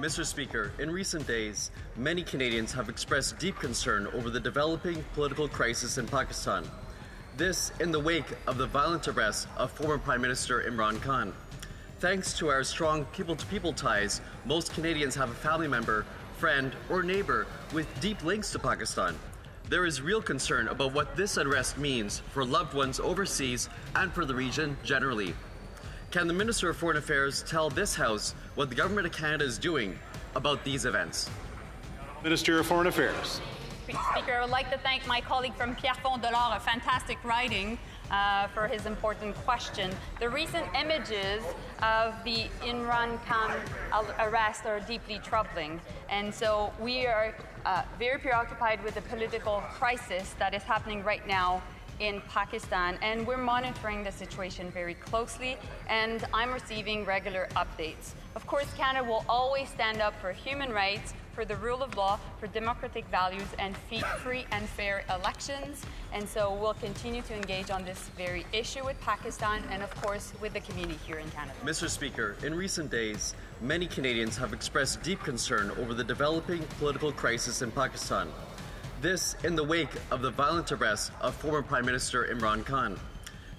Mr. Speaker, in recent days, many Canadians have expressed deep concern over the developing political crisis in Pakistan. This in the wake of the violent arrest of former Prime Minister Imran Khan. Thanks to our strong people to people ties, most Canadians have a family member, friend, or neighbor with deep links to Pakistan. There is real concern about what this arrest means for loved ones overseas and for the region generally. Can the Minister of Foreign Affairs tell this House what the Government of Canada is doing about these events? Minister of Foreign Affairs. Speaker, I would like to thank my colleague from Pierrefonds Dollard, a fantastic riding, uh, for his important question. The recent images of the Imran Khan arrest are deeply troubling, and so we are uh, very preoccupied with the political crisis that is happening right now in Pakistan, and we're monitoring the situation very closely, and I'm receiving regular updates. Of course, Canada will always stand up for human rights, for the rule of law, for democratic values, and free and fair elections. And so we'll continue to engage on this very issue with Pakistan and, of course, with the community here in Canada. Mr. Speaker, in recent days, many Canadians have expressed deep concern over the developing political crisis in Pakistan. This in the wake of the violent arrest of former Prime Minister Imran Khan.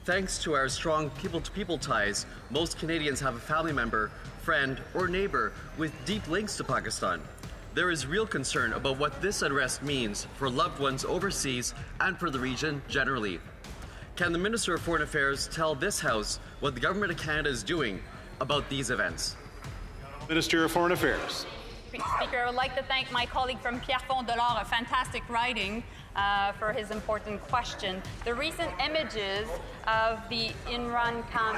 Thanks to our strong people to people ties, most Canadians have a family member, friend, or neighbor with deep links to Pakistan. There is real concern about what this arrest means for loved ones overseas and for the region generally. Can the Minister of Foreign Affairs tell this House what the Government of Canada is doing about these events? Minister of Foreign Affairs. Speaker, I would like to thank my colleague from Pierrefonds Dollard, a fantastic riding, uh, for his important question. The recent images of the Imran Khan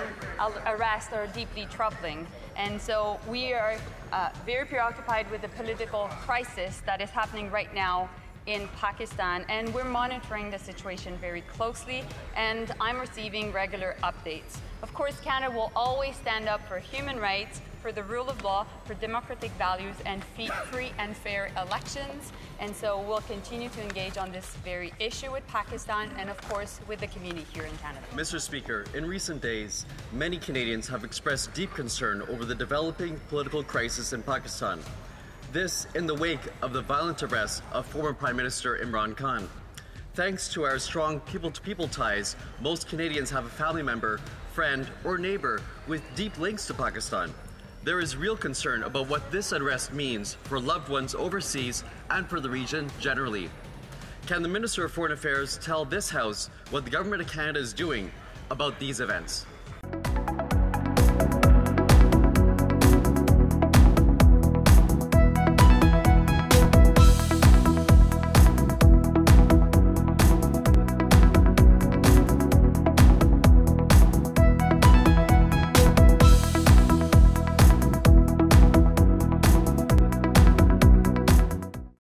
arrest are deeply troubling, and so we are uh, very preoccupied with the political crisis that is happening right now in Pakistan, and we're monitoring the situation very closely, and I'm receiving regular updates. Of course, Canada will always stand up for human rights, for the rule of law, for democratic values, and free and fair elections. And so we'll continue to engage on this very issue with Pakistan and, of course, with the community here in Canada. Mr. Speaker, in recent days, many Canadians have expressed deep concern over the developing political crisis in Pakistan. This in the wake of the violent arrest of former Prime Minister Imran Khan. Thanks to our strong people to people ties, most Canadians have a family member, friend, or neighbor with deep links to Pakistan. There is real concern about what this arrest means for loved ones overseas and for the region generally. Can the Minister of Foreign Affairs tell this House what the Government of Canada is doing about these events?